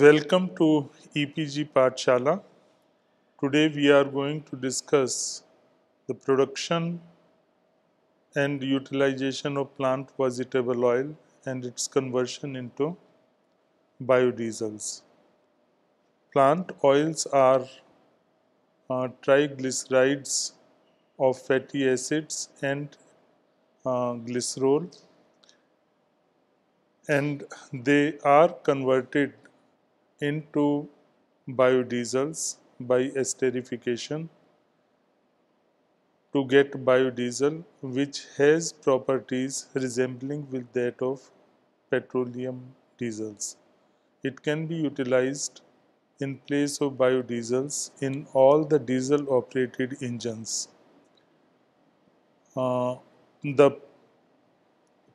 Welcome to EPG Pathshala. Today we are going to discuss the production and utilization of plant vegetable oil and its conversion into biodiesels. Plant oils are uh, triglycerides of fatty acids and uh, glycerol and they are converted into biodiesels by esterification to get biodiesel which has properties resembling with that of petroleum diesels. It can be utilized in place of biodiesels in all the diesel operated engines. Uh, the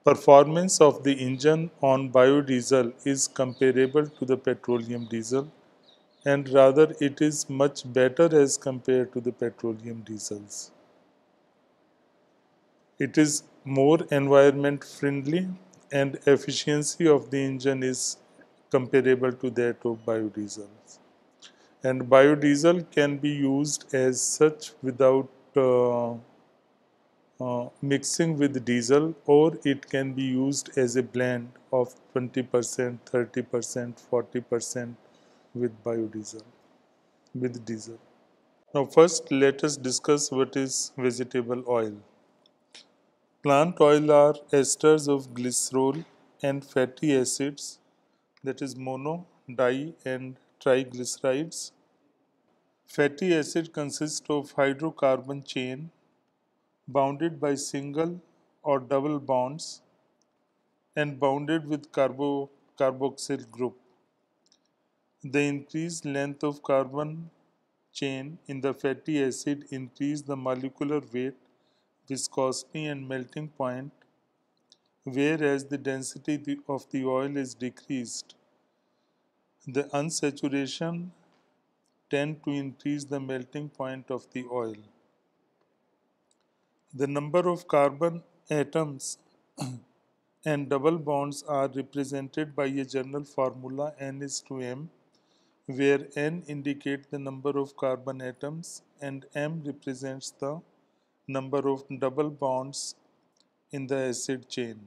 Performance of the engine on biodiesel is comparable to the petroleum diesel and rather it is much better as compared to the petroleum diesels. It is more environment friendly and efficiency of the engine is comparable to that of biodiesel. And biodiesel can be used as such without uh, uh, mixing with diesel or it can be used as a blend of 20%, 30%, 40% with biodiesel, with diesel. Now first let us discuss what is vegetable oil. Plant oil are esters of glycerol and fatty acids that is mono, di and triglycerides. Fatty acid consists of hydrocarbon chain bounded by single or double bonds and bounded with carbo carboxyl group. The increased length of carbon chain in the fatty acid increase the molecular weight, viscosity and melting point whereas the density of the oil is decreased. The unsaturation tend to increase the melting point of the oil. The number of carbon atoms and double bonds are represented by a general formula n is to m, where n indicates the number of carbon atoms and m represents the number of double bonds in the acid chain.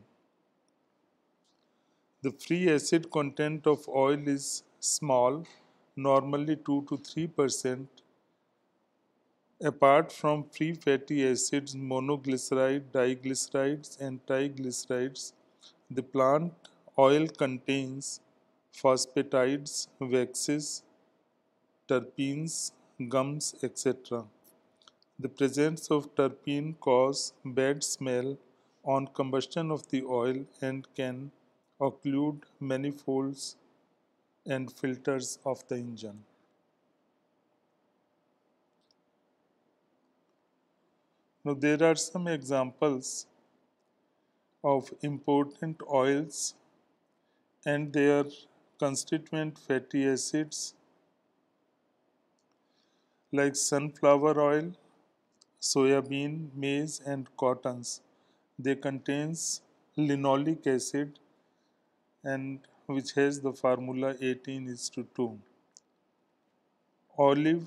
The free acid content of oil is small, normally 2 to 3 percent Apart from free fatty acids, monoglyceride, diglycerides, and triglycerides, the plant oil contains phosphatides, waxes, terpenes, gums, etc. The presence of terpene cause bad smell on combustion of the oil and can occlude manifolds and filters of the engine. Now, there are some examples of important oils and their constituent fatty acids like sunflower oil, soybean, maize and cottons. They contains linoleic acid and which has the formula 18 is to 2. Olive,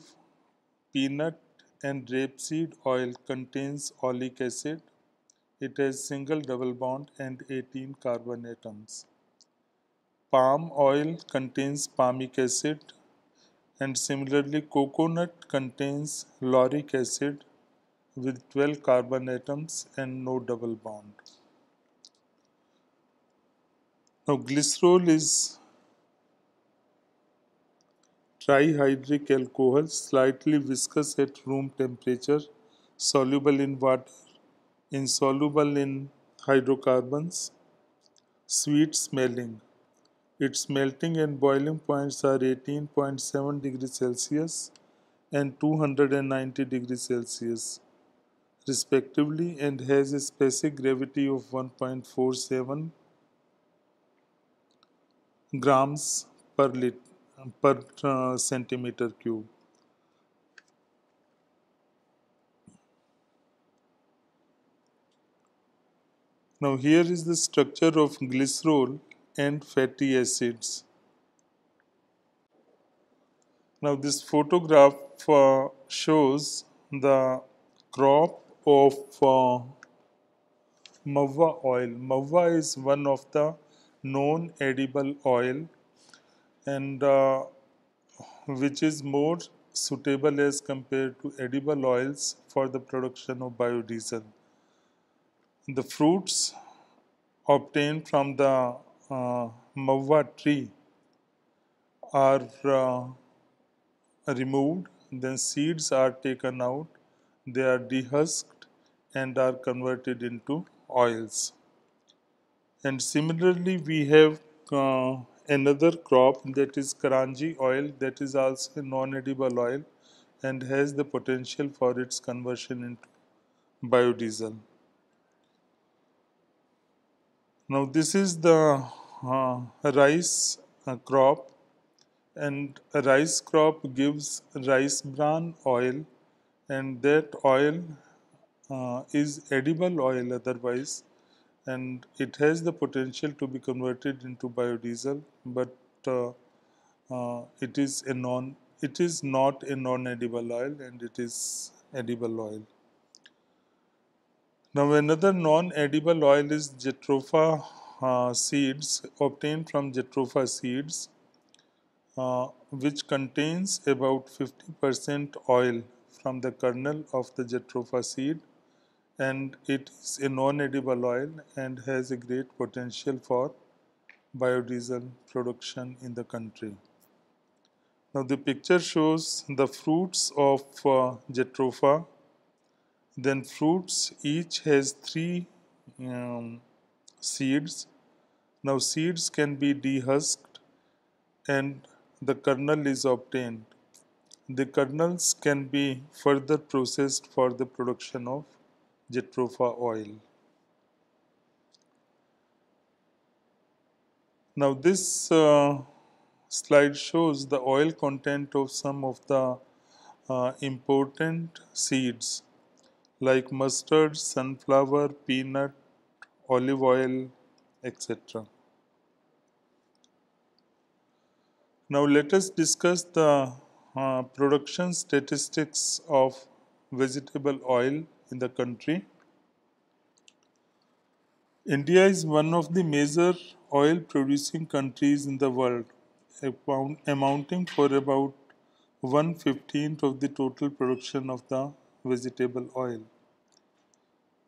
peanut and rapeseed oil contains oleic acid. It has single double bond and 18 carbon atoms. Palm oil contains palmic acid and similarly coconut contains lauric acid with 12 carbon atoms and no double bond. Now glycerol is trihydric alcohol slightly viscous at room temperature, soluble in water, insoluble in hydrocarbons, sweet smelling. Its melting and boiling points are 18.7 degrees Celsius and 290 degrees Celsius respectively and has a specific gravity of 1.47 grams per liter per uh, centimeter cube. Now here is the structure of glycerol and fatty acids. Now this photograph uh, shows the crop of uh, Mahua oil. Mahua is one of the known edible oil and uh, which is more suitable as compared to edible oils for the production of biodiesel. The fruits obtained from the uh, Mahua tree are uh, removed, then seeds are taken out, they are dehusked and are converted into oils. And similarly, we have uh, another crop that is Karanji oil that is also a non-edible oil and has the potential for its conversion into biodiesel. Now this is the uh, rice uh, crop and rice crop gives rice bran oil and that oil uh, is edible oil otherwise and it has the potential to be converted into biodiesel but uh, uh, it is a non it is not a non-edible oil and it is edible oil. Now another non-edible oil is jatropha uh, seeds obtained from jatropha seeds uh, which contains about 50% oil from the kernel of the jatropha seed and it is a non-edible oil and has a great potential for biodiesel production in the country. Now the picture shows the fruits of uh, jatropha. Then fruits each has three um, seeds. Now seeds can be dehusked and the kernel is obtained. The kernels can be further processed for the production of jatropha oil. Now this uh, slide shows the oil content of some of the uh, important seeds like mustard, sunflower, peanut, olive oil, etc. Now let us discuss the uh, production statistics of vegetable oil in the country. India is one of the major oil producing countries in the world, amounting for about one fifteenth of the total production of the vegetable oil.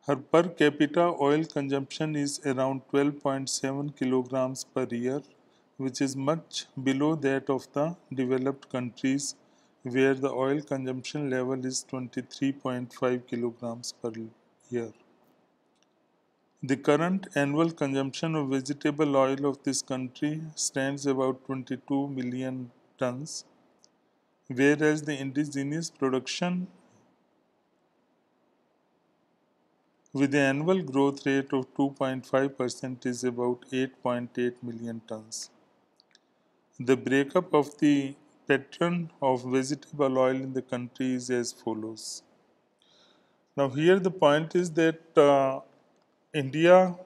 Her per capita oil consumption is around 12.7 kilograms per year, which is much below that of the developed countries where the oil consumption level is 23.5 kilograms per year. The current annual consumption of vegetable oil of this country stands about 22 million tons, whereas the indigenous production with the annual growth rate of 2.5% is about 8.8 million tons. The breakup of the pattern of vegetable oil in the country is as follows. Now here the point is that uh, India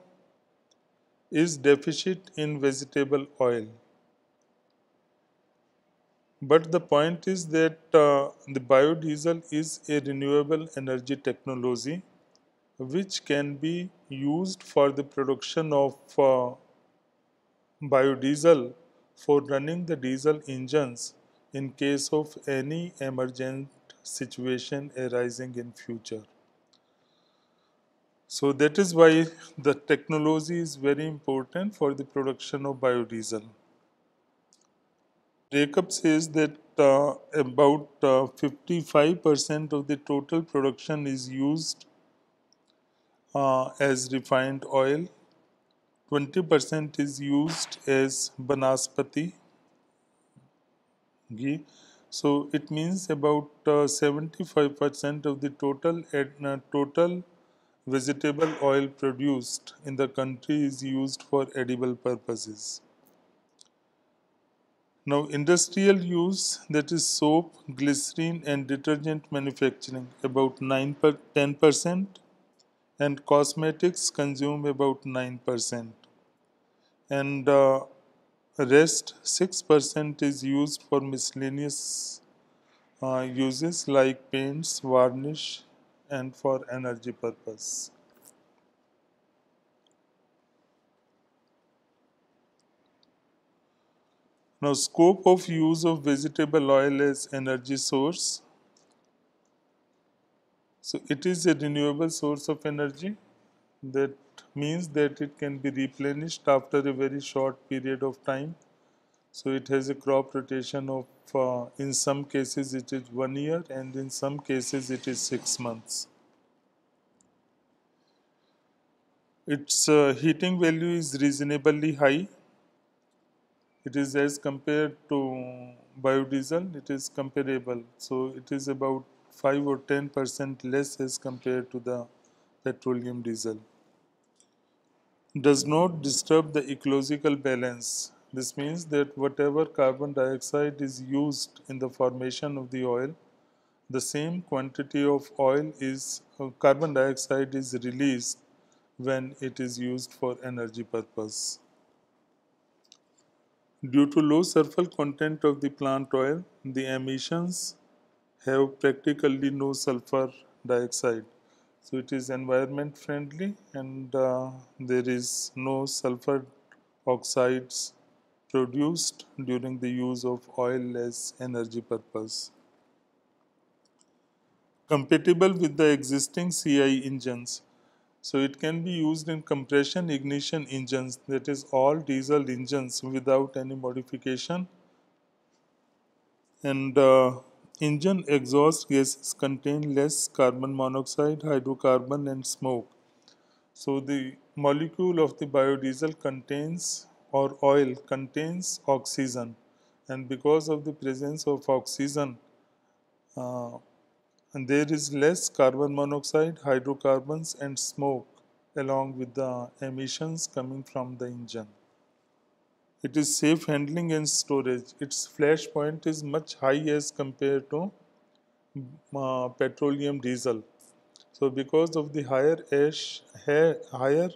is deficit in vegetable oil. But the point is that uh, the biodiesel is a renewable energy technology which can be used for the production of uh, biodiesel for running the diesel engines in case of any emergent situation arising in future. So that is why the technology is very important for the production of biodiesel. Jacob says that uh, about 55% uh, of the total production is used uh, as refined oil, 20% is used as banaspati ghee. So it means about 75% uh, of the total uh, total vegetable oil produced in the country is used for edible purposes. Now, industrial use that is soap, glycerin, and detergent manufacturing about 9 per 10 percent, and cosmetics consume about 9 percent. And uh, rest 6% is used for miscellaneous uh, uses like paints varnish and for energy purpose. Now scope of use of vegetable oil as energy source. So it is a renewable source of energy that means that it can be replenished after a very short period of time. So it has a crop rotation of, uh, in some cases it is one year and in some cases it is six months. Its uh, heating value is reasonably high. It is as compared to biodiesel, it is comparable. So it is about 5 or 10 percent less as compared to the petroleum diesel. Does not disturb the ecological balance. This means that whatever carbon dioxide is used in the formation of the oil, the same quantity of oil is uh, carbon dioxide is released when it is used for energy purpose. Due to low sulfur content of the plant oil, the emissions have practically no sulfur dioxide. So it is environment friendly and uh, there is no sulfur oxides produced during the use of oil as energy purpose. Compatible with the existing CI engines. So it can be used in compression ignition engines that is all diesel engines without any modification and uh, Engine exhaust gases contain less carbon monoxide, hydrocarbon, and smoke. So, the molecule of the biodiesel contains or oil contains oxygen, and because of the presence of oxygen, uh, and there is less carbon monoxide, hydrocarbons, and smoke along with the emissions coming from the engine. It is safe handling and storage. Its flash point is much high as compared to uh, petroleum diesel. So because of the higher ash, higher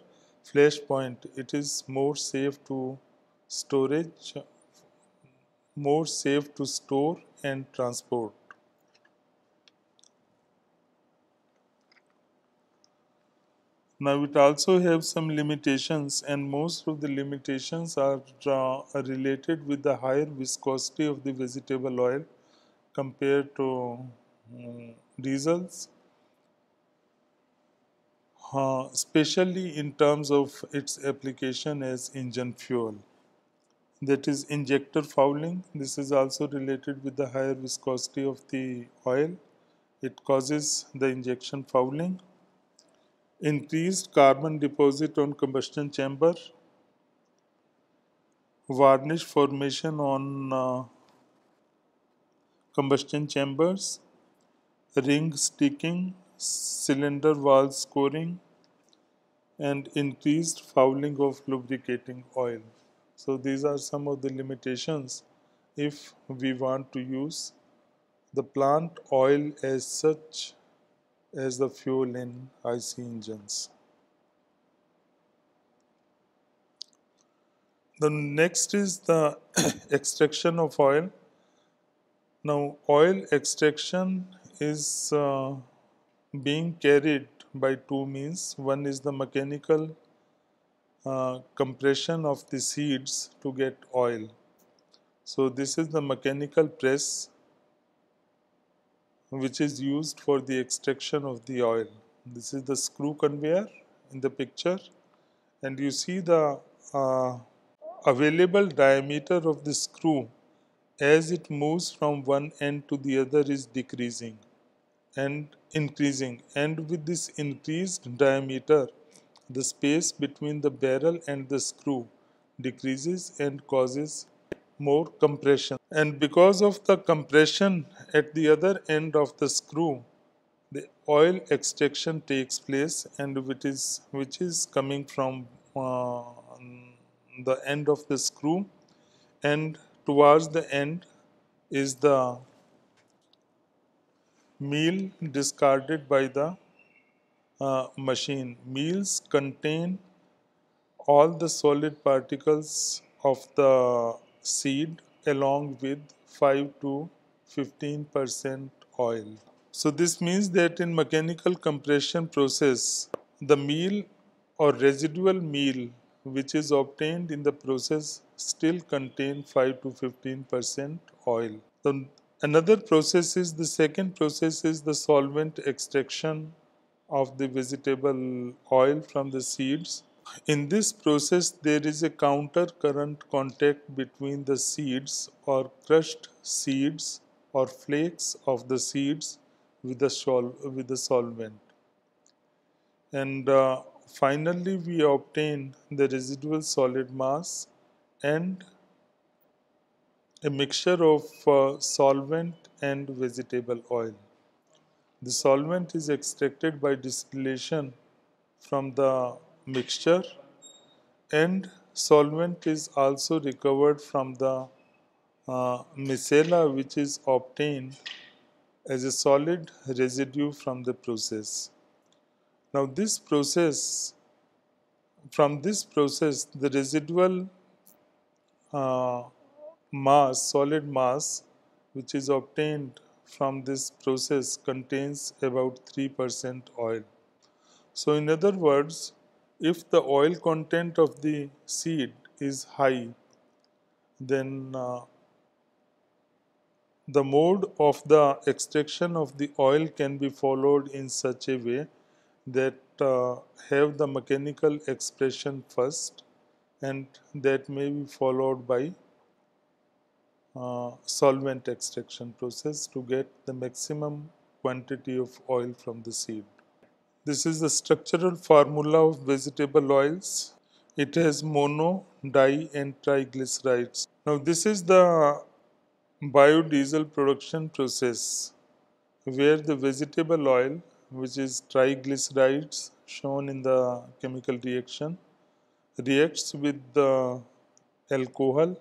flash point, it is more safe to storage, more safe to store and transport. Now it also have some limitations and most of the limitations are uh, related with the higher viscosity of the vegetable oil compared to um, diesels, uh, especially in terms of its application as engine fuel. That is injector fouling. This is also related with the higher viscosity of the oil. It causes the injection fouling increased carbon deposit on combustion chamber, varnish formation on uh, combustion chambers, ring sticking, cylinder wall scoring, and increased fouling of lubricating oil. So these are some of the limitations if we want to use the plant oil as such as the fuel in IC engines. The next is the extraction of oil. Now, oil extraction is uh, being carried by two means. One is the mechanical uh, compression of the seeds to get oil. So, this is the mechanical press which is used for the extraction of the oil. This is the screw conveyor in the picture. And you see the uh, available diameter of the screw. As it moves from one end to the other is decreasing and increasing. And with this increased diameter the space between the barrel and the screw decreases and causes more compression and because of the compression at the other end of the screw the oil extraction takes place and which is which is coming from uh, the end of the screw and towards the end is the meal discarded by the uh, machine. Meals contain all the solid particles of the seed along with 5 to 15 percent oil. So this means that in mechanical compression process, the meal or residual meal which is obtained in the process still contain 5 to 15 percent oil. So another process is the second process is the solvent extraction of the vegetable oil from the seeds. In this process, there is a counter current contact between the seeds or crushed seeds or flakes of the seeds with the, sol- with the solvent. And uh, finally, we obtain the residual solid mass and a mixture of uh, solvent and vegetable oil. The solvent is extracted by distillation from the mixture and solvent is also recovered from the uh, miscella which is obtained as a solid residue from the process. Now this process, from this process the residual uh, mass, solid mass which is obtained from this process contains about 3% oil. So in other words, if the oil content of the seed is high, then uh, the mode of the extraction of the oil can be followed in such a way that uh, have the mechanical expression first and that may be followed by uh, solvent extraction process to get the maximum quantity of oil from the seed. This is the structural formula of vegetable oils. It has mono, di and triglycerides. Now this is the biodiesel production process where the vegetable oil which is triglycerides shown in the chemical reaction reacts with the alcohol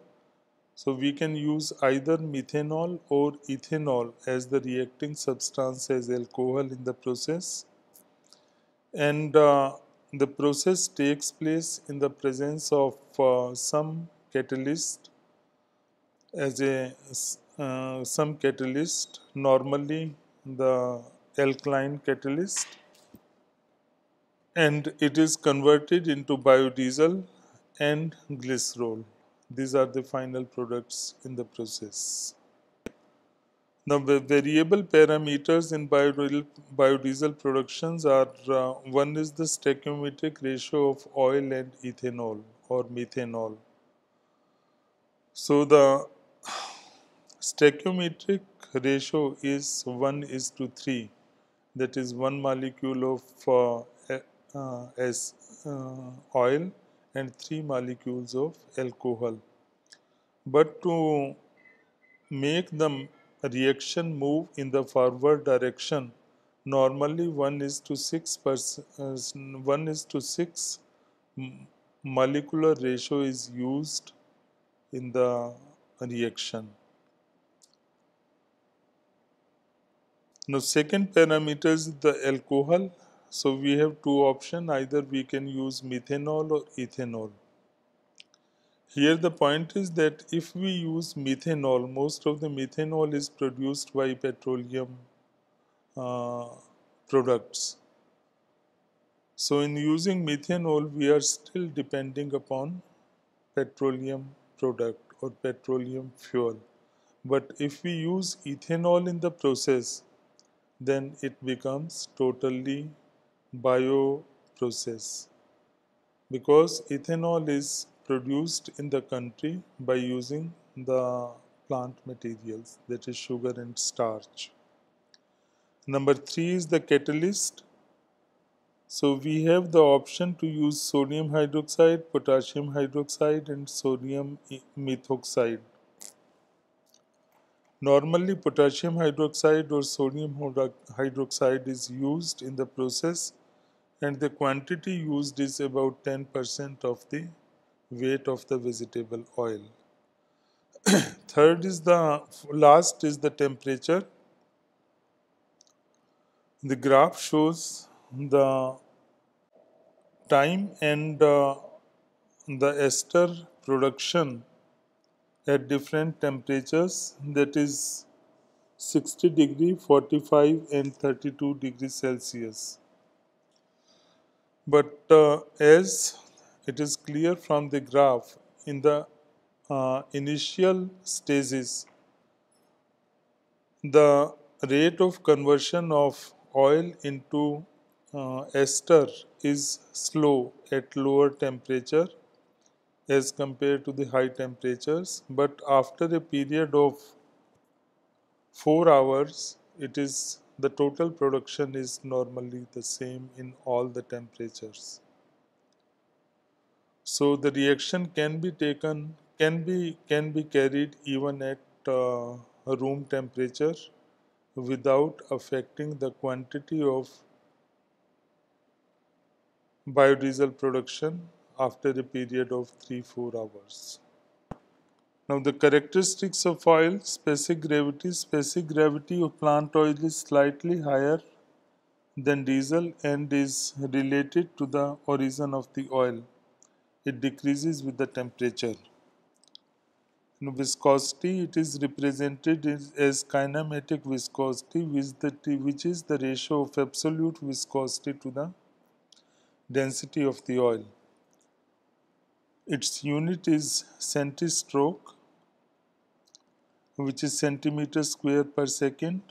so we can use either methanol or ethanol as the reacting substance as alcohol in the process. And uh, the process takes place in the presence of uh, some catalyst as a uh, some catalyst normally the alkaline catalyst and it is converted into biodiesel and glycerol. These are the final products in the process. The variable parameters in biodiesel, biodiesel productions are uh, one is the stoichiometric ratio of oil and ethanol or methanol. So, the stoichiometric ratio is 1 is to 3 that is one molecule of uh, uh, as uh, oil and 3 molecules of alcohol. But to make the reaction move in the forward direction, normally 1 is to 6 uh, 1 is to 6 molecular ratio is used in the reaction. Now second parameter is the alcohol so we have two options either we can use methanol or ethanol. Here the point is that if we use methanol, most of the methanol is produced by petroleum uh, products. So in using methanol, we are still depending upon petroleum product or petroleum fuel. But if we use ethanol in the process, then it becomes totally bioprocess because ethanol is produced in the country by using the plant materials that is sugar and starch. Number three is the catalyst. So we have the option to use sodium hydroxide, potassium hydroxide and sodium methoxide. Normally potassium hydroxide or sodium hydroxide is used in the process and the quantity used is about 10% of the weight of the vegetable oil. Third is the last is the temperature. The graph shows the time and uh, the ester production at different temperatures that is 60 degree 45 and 32 degree celsius but uh, as it is clear from the graph in the uh, initial stages the rate of conversion of oil into uh, ester is slow at lower temperature as compared to the high temperatures but after a period of 4 hours it is the total production is normally the same in all the temperatures so the reaction can be taken can be can be carried even at uh, room temperature without affecting the quantity of biodiesel production after a period of 3-4 hours. Now the characteristics of oil, specific gravity, specific gravity of plant oil is slightly higher than diesel and is related to the origin of the oil. It decreases with the temperature. In viscosity, it is represented as kinematic viscosity, which is the ratio of absolute viscosity to the density of the oil. Its unit is centistoke, which is centimeter square per second,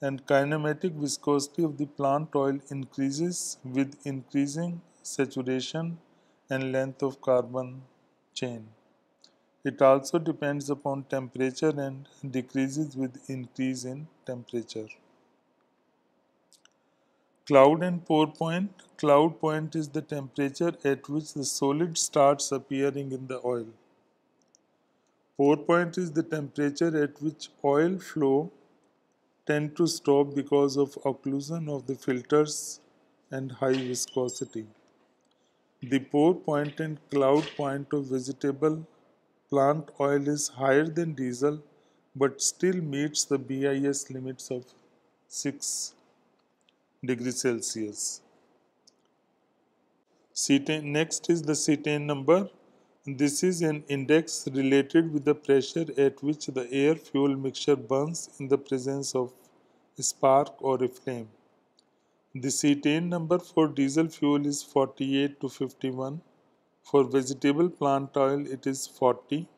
and kinematic viscosity of the plant oil increases with increasing saturation and length of carbon chain. It also depends upon temperature and decreases with increase in temperature. Cloud and pour point. Cloud point is the temperature at which the solid starts appearing in the oil. Pour point is the temperature at which oil flow tend to stop because of occlusion of the filters and high viscosity. The pour point and cloud point of vegetable plant oil is higher than diesel but still meets the BIS limits of 6 degrees Celsius. Next is the cetane number. This is an index related with the pressure at which the air fuel mixture burns in the presence of spark or a flame. The cetane number for diesel fuel is 48 to 51 for vegetable plant oil, it is 40,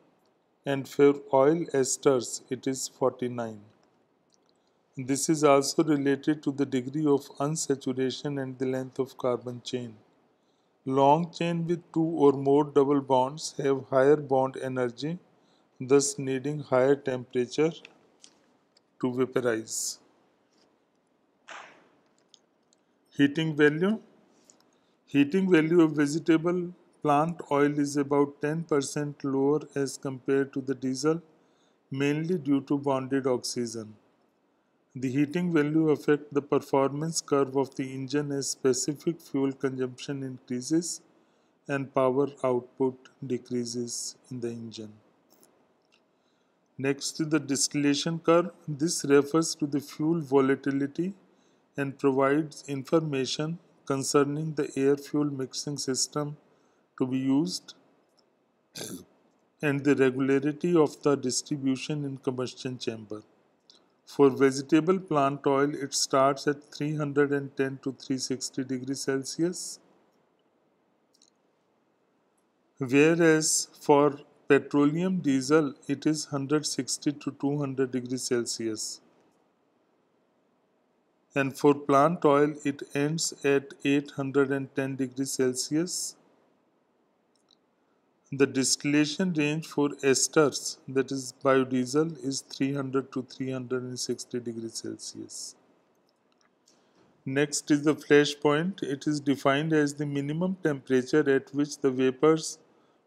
and for oil esters, it is 49. This is also related to the degree of unsaturation and the length of carbon chain. Long chain with two or more double bonds have higher bond energy, thus needing higher temperature to vaporize. Heating value Heating value of vegetable plant oil is about 10% lower as compared to the diesel, mainly due to bonded oxygen. The heating value affects the performance curve of the engine as specific fuel consumption increases and power output decreases in the engine. Next is the distillation curve. This refers to the fuel volatility and provides information concerning the air fuel mixing system to be used and the regularity of the distribution in combustion chamber. For vegetable plant oil, it starts at 310 to 360 degrees Celsius, whereas for petroleum diesel, it is 160 to 200 degrees Celsius. And for plant oil, it ends at 810 degrees Celsius the distillation range for esters, that is biodiesel, is 300 to 360 degrees Celsius. Next is the flash point. It is defined as the minimum temperature at which the vapors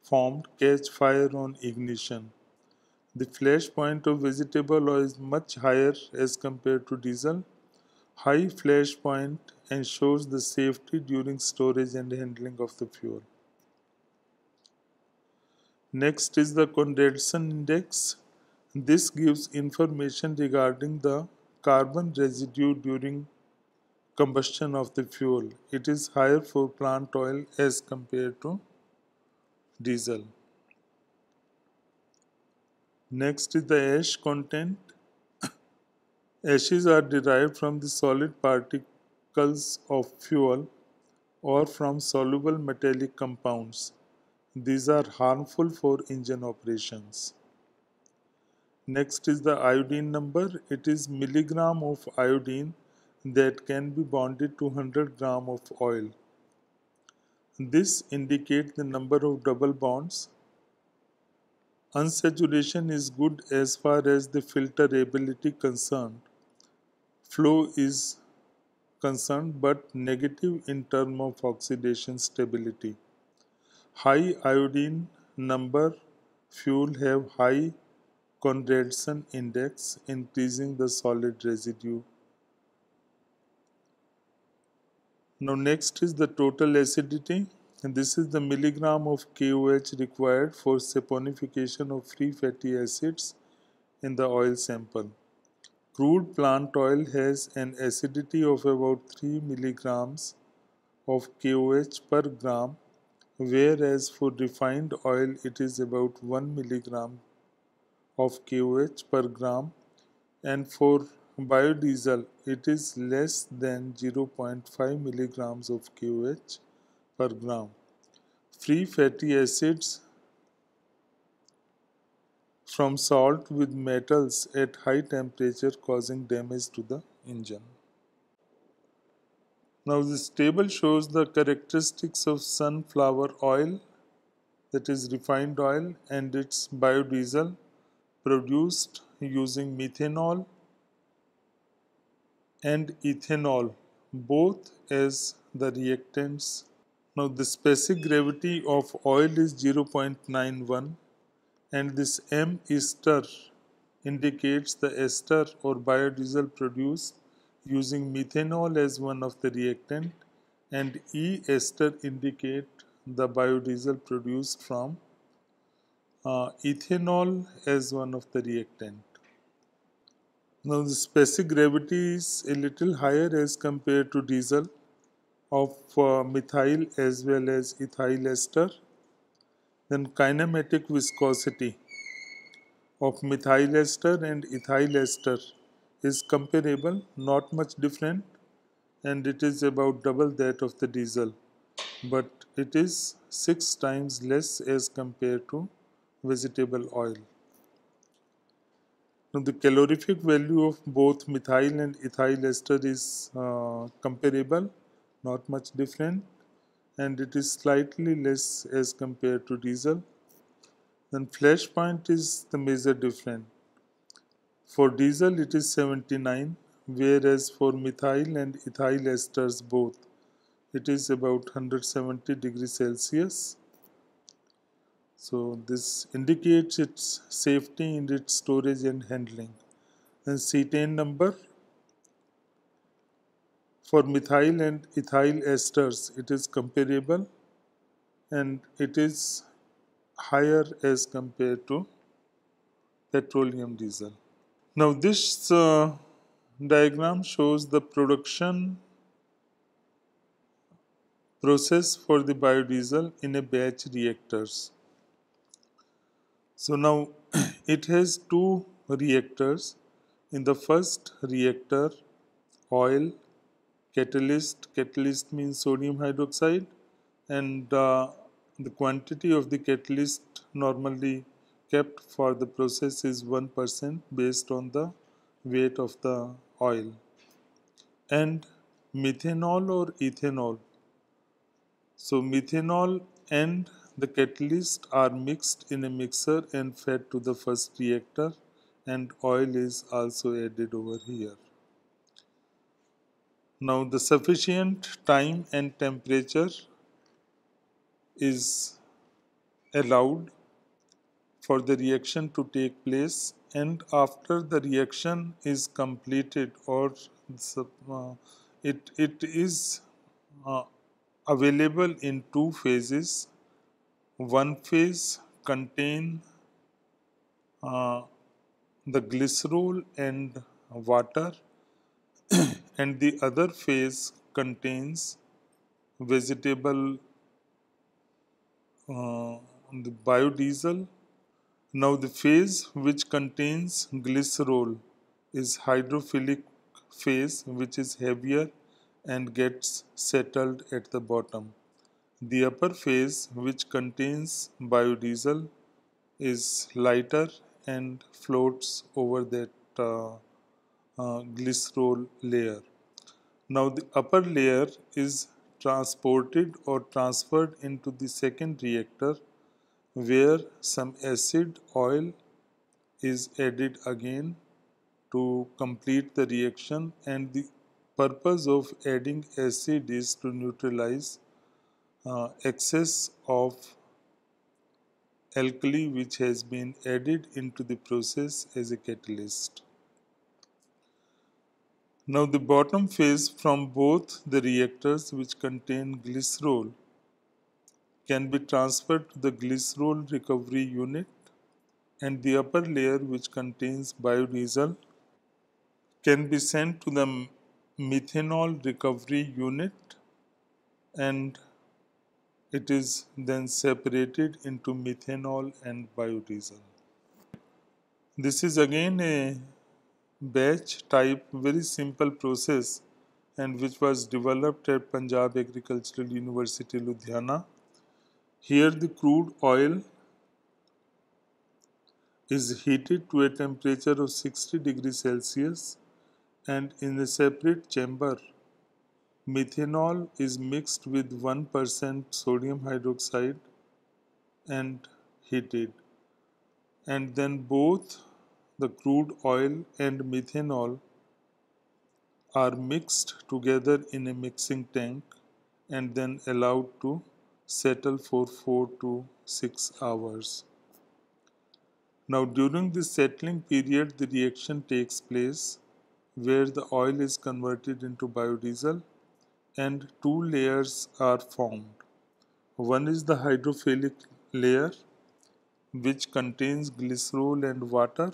formed catch fire on ignition. The flash point of vegetable oil is much higher as compared to diesel. High flash point ensures the safety during storage and handling of the fuel. Next is the condensation index. This gives information regarding the carbon residue during combustion of the fuel. It is higher for plant oil as compared to diesel. Next is the ash content. Ashes are derived from the solid particles of fuel or from soluble metallic compounds. These are harmful for engine operations. Next is the iodine number. It is milligram of iodine that can be bonded to 100 gram of oil. This indicates the number of double bonds. Unsaturation is good as far as the filterability concerned. Flow is concerned but negative in term of oxidation stability. High iodine number fuel have high condensation index increasing the solid residue Now next is the total acidity and this is the milligram of KOH required for saponification of free fatty acids in the oil sample. Crude plant oil has an acidity of about 3 milligrams of KOH per gram whereas for refined oil it is about 1 milligram of KOH per gram and for biodiesel it is less than 0.5 milligrams of KOH per gram. Free fatty acids from salt with metals at high temperature causing damage to the engine. Now this table shows the characteristics of sunflower oil that is refined oil and its biodiesel produced using methanol and ethanol both as the reactants. Now the specific gravity of oil is 0.91 and this M ester indicates the ester or biodiesel produced using methanol as one of the reactant and E ester indicate the biodiesel produced from uh, ethanol as one of the reactant. Now the specific gravity is a little higher as compared to diesel of uh, methyl as well as ethyl ester. Then kinematic viscosity of methyl ester and ethyl ester is comparable, not much different and it is about double that of the diesel but it is 6 times less as compared to vegetable oil. Now the calorific value of both methyl and ethyl ester is uh, comparable, not much different and it is slightly less as compared to diesel. Then flash point is the major difference. For diesel it is 79 whereas for methyl and ethyl esters both it is about 170 degrees Celsius so this indicates its safety in its storage and handling. And cetane number for methyl and ethyl esters it is comparable and it is higher as compared to petroleum diesel. Now this uh, diagram shows the production process for the biodiesel in a batch reactors. So now it has two reactors. In the first reactor, oil, catalyst, catalyst means sodium hydroxide and uh, the quantity of the catalyst normally kept for the process is 1% based on the weight of the oil. And methanol or ethanol. So methanol and the catalyst are mixed in a mixer and fed to the first reactor and oil is also added over here. Now the sufficient time and temperature is allowed for the reaction to take place and after the reaction is completed or uh, it, it is uh, available in two phases. One phase contain uh, the glycerol and water and the other phase contains vegetable uh, the biodiesel Now the phase which contains glycerol is hydrophilic phase which is heavier and gets settled at the bottom. The upper phase which contains biodiesel is lighter and floats over that uh, glycerol layer. Now the upper layer is transported or transferred into the second reactor where some acid oil is added again to complete the reaction and the purpose of adding acid is to neutralize uh, excess of alkali which has been added into the process as a catalyst. Now the bottom phase from both the reactors which contain glycerol can be transferred to the glycerol recovery unit and the upper layer which contains biodiesel can be sent to the methanol recovery unit and it is then separated into methanol and biodiesel. This is again a batch type very simple process and which was developed at Punjab Agricultural University Ludhiana. Here the crude oil is heated to a temperature of 60 degrees Celsius and in a separate chamber methanol is mixed with 1% sodium hydroxide and heated and then both the crude oil and methanol are mixed together in a mixing tank and then allowed to settle for 4 to 6 hours. Now during this settling period the reaction takes place where the oil is converted into biodiesel and two layers are formed. One is the hydrophilic layer which contains glycerol and water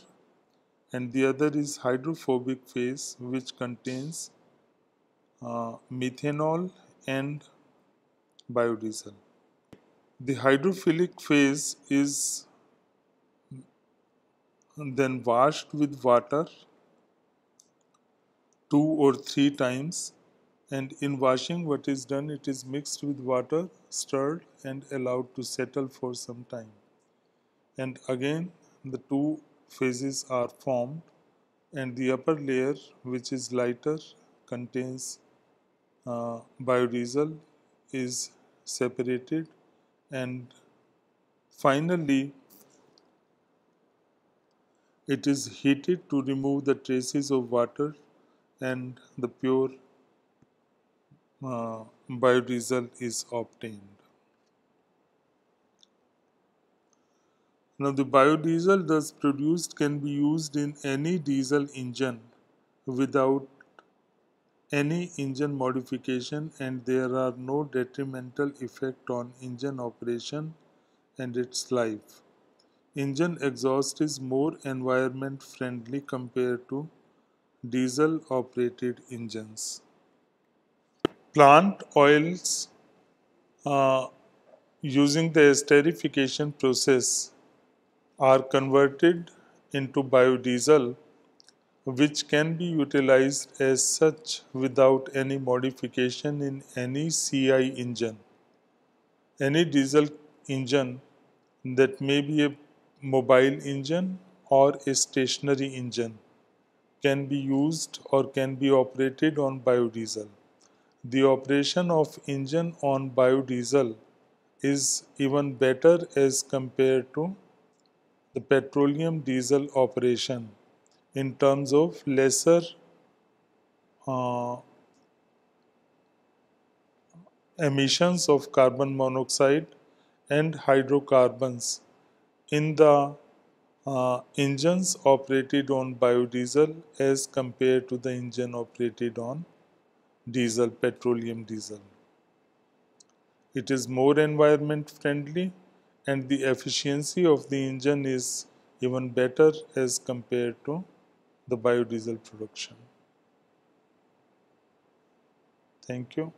and the other is hydrophobic phase which contains uh, methanol and biodiesel. The hydrophilic phase is then washed with water two or three times and in washing what is done it is mixed with water stirred and allowed to settle for some time and again the two phases are formed and the upper layer which is lighter contains uh, biodiesel is separated and finally it is heated to remove the traces of water and the pure uh, biodiesel is obtained. Now the biodiesel thus produced can be used in any diesel engine without any engine modification and there are no detrimental effect on engine operation and its life. Engine exhaust is more environment friendly compared to diesel operated engines. Plant oils uh, using the esterification process are converted into biodiesel which can be utilized as such without any modification in any CI engine. Any diesel engine that may be a mobile engine or a stationary engine can be used or can be operated on biodiesel. The operation of engine on biodiesel is even better as compared to the petroleum diesel operation in terms of lesser uh, emissions of carbon monoxide and hydrocarbons in the uh, engines operated on biodiesel as compared to the engine operated on diesel, petroleum diesel. It is more environment friendly and the efficiency of the engine is even better as compared to the biodiesel production. Thank you.